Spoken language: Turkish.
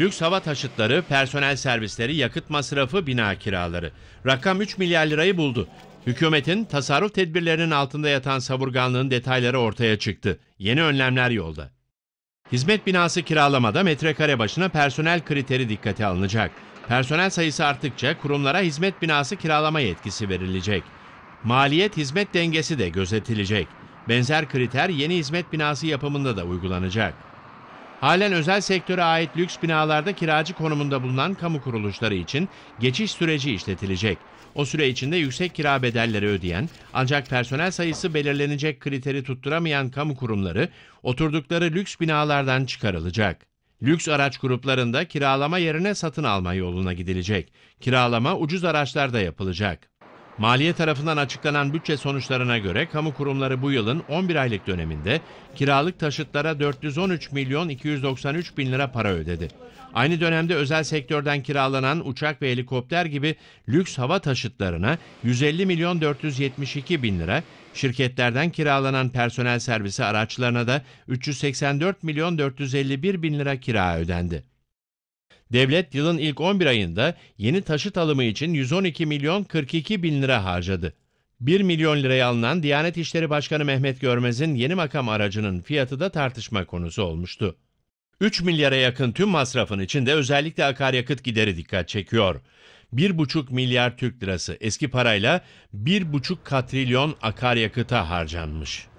Lüks hava taşıtları, personel servisleri, yakıt masrafı, bina kiraları. Rakam 3 milyar lirayı buldu. Hükümetin tasarruf tedbirlerinin altında yatan savurganlığın detayları ortaya çıktı. Yeni önlemler yolda. Hizmet binası kiralamada metrekare başına personel kriteri dikkate alınacak. Personel sayısı arttıkça kurumlara hizmet binası kiralama yetkisi verilecek. Maliyet hizmet dengesi de gözetilecek. Benzer kriter yeni hizmet binası yapımında da uygulanacak. Halen özel sektöre ait lüks binalarda kiracı konumunda bulunan kamu kuruluşları için geçiş süreci işletilecek. O süre içinde yüksek kira bedelleri ödeyen ancak personel sayısı belirlenecek kriteri tutturamayan kamu kurumları oturdukları lüks binalardan çıkarılacak. Lüks araç gruplarında kiralama yerine satın alma yoluna gidilecek. Kiralama ucuz araçlarda yapılacak. Maliye tarafından açıklanan bütçe sonuçlarına göre kamu kurumları bu yılın 11 aylık döneminde kiralık taşıtlara 413 milyon 293 bin lira para ödedi. Aynı dönemde özel sektörden kiralanan uçak ve helikopter gibi lüks hava taşıtlarına 150 milyon 472 bin lira, şirketlerden kiralanan personel servisi araçlarına da 384 milyon 451 bin lira kira ödendi. Devlet yılın ilk 11 ayında yeni taşıt alımı için 112 milyon 42 bin lira harcadı. 1 milyon liraya alınan Diyanet İşleri Başkanı Mehmet Görmez'in yeni makam aracının fiyatı da tartışma konusu olmuştu. 3 milyara yakın tüm masrafın içinde özellikle akaryakıt gideri dikkat çekiyor. 1,5 milyar Türk lirası eski parayla 1,5 katrilyon akaryakıta harcanmış.